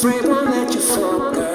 free one that you forgot.